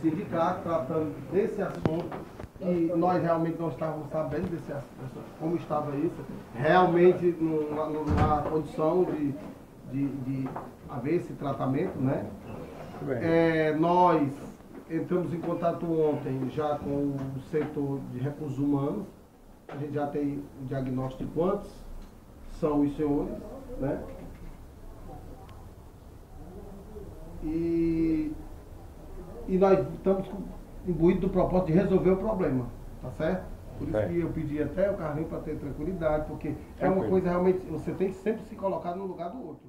sindicato tratando desse assunto e nós realmente não estávamos sabendo desse assunto, como estava isso, realmente numa, numa condição de, de, de haver esse tratamento, né? É, nós entramos em contato ontem já com o setor de recursos humanos, a gente já tem o diagnóstico de quantos são os senhores, né? E, e nós estamos imbuídos do propósito de resolver o problema, tá certo? Por isso É. que eu pedi até o Carlinhos para ter tranquilidade, porque é uma Tranquilo. coisa realmente, você tem que sempre se colocar no lugar do outro.